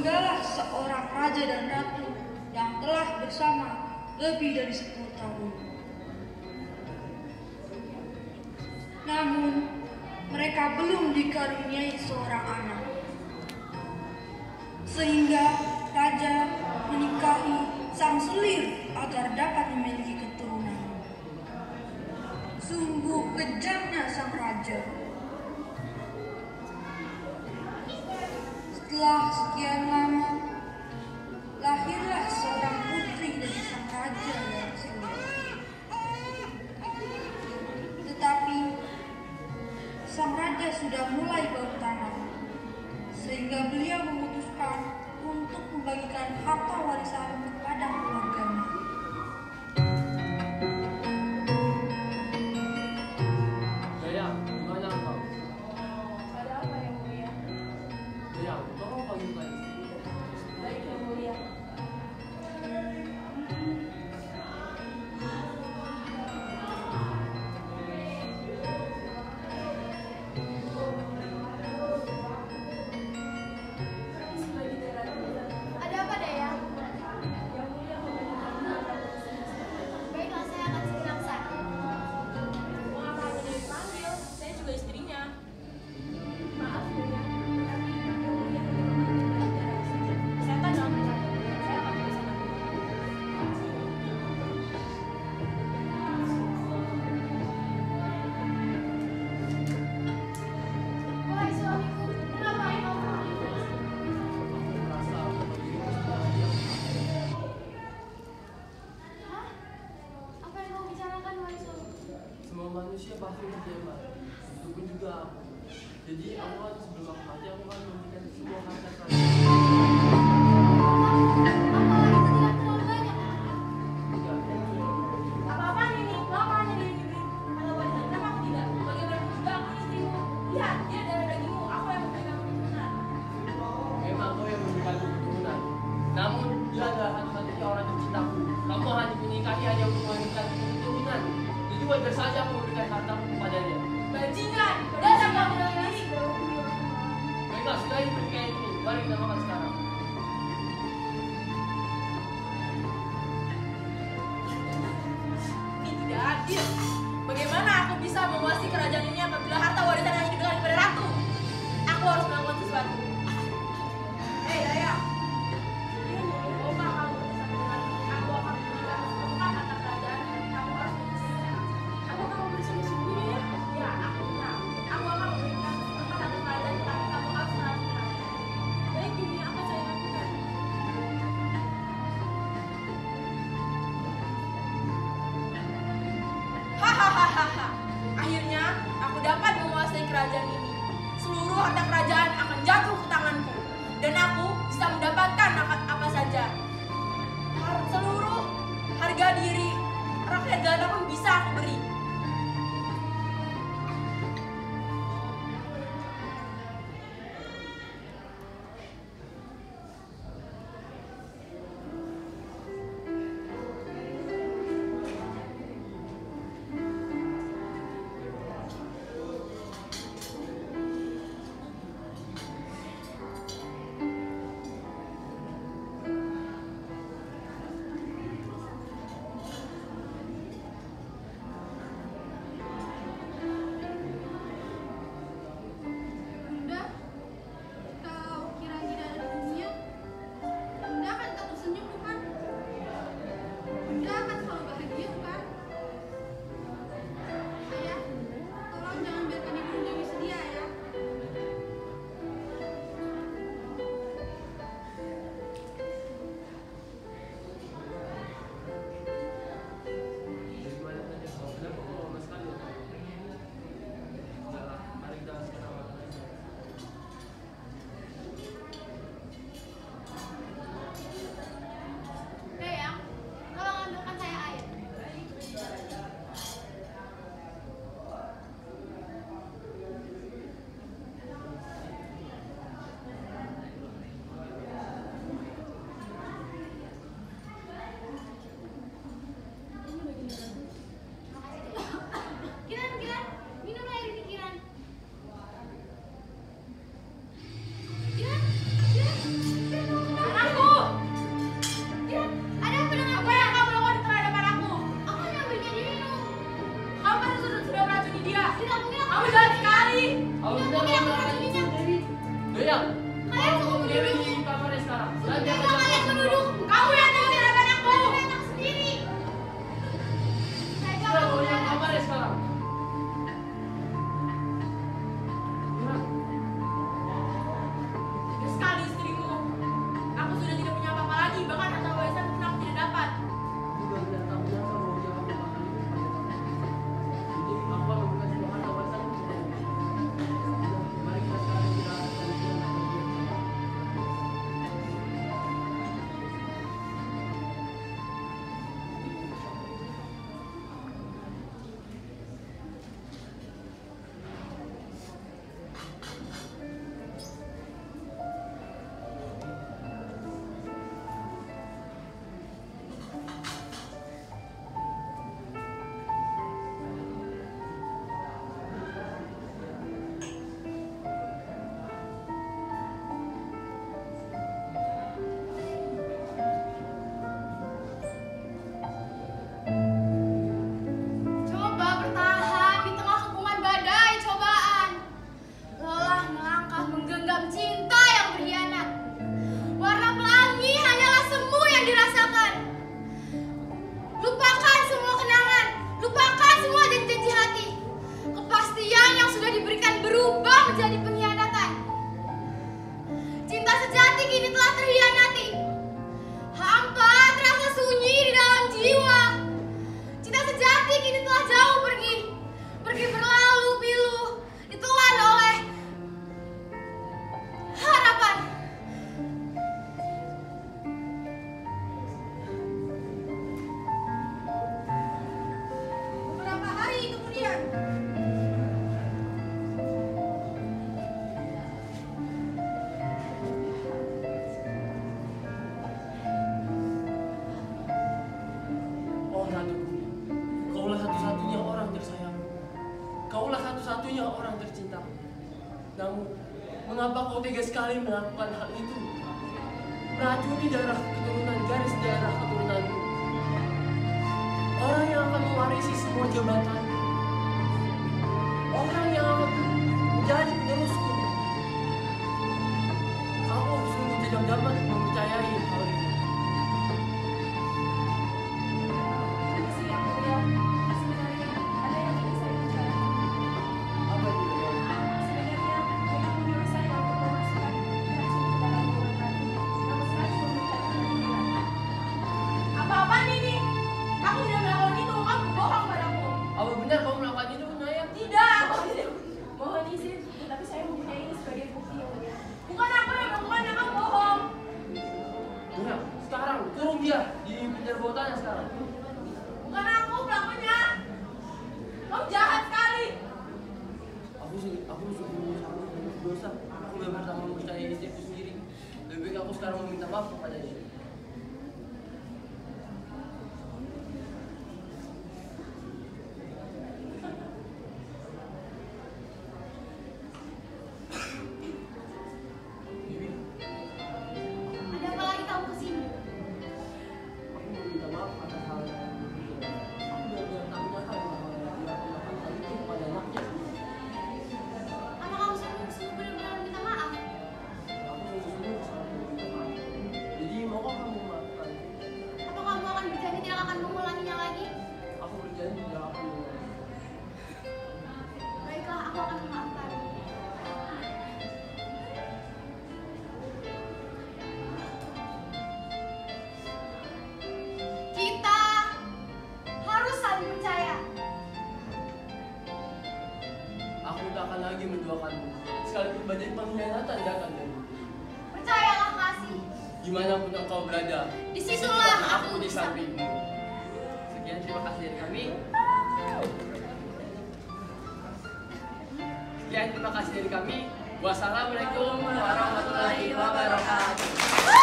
Tinggallah seorang raja dan ratu yang telah bersama lebih dari 10 tahun. Namun, mereka belum dikaruniai seorang anak. Sehingga raja menikahi sang selir agar dapat memiliki keturunan. Sungguh kejamnya sang raja. Setelah sekian lama, lahirlah seorang putri dari sang raja yang sendiri. Tetapi, sang raja sudah mulai bau tanah, sehingga beliau memutuskan untuk membagikan harta warisan beli TV telah terhias satu-satunya orang tercinta. Namun, mengapa kau tega sekali melakukan hal itu? Meracuni darah keturunan garis darah keturunanmu. Orang yang akan mewarisi semua jabatan. Orang yang sekarang? Kurung dia di penjara botanya sekarang. Bukan aku pelakunya. Kamu jahat sekali. Aku sih aku sungguh aku memang mencintai istriku sendiri. Lebih baik aku sekarang meminta maaf kepadanya yang punya kau berada. Di situlah aku di samping. Sekian terima kasih dari kami. Sekian terima kasih dari kami. Wassalamualaikum warahmatullahi wabarakatuh.